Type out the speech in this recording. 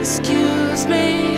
excuse me.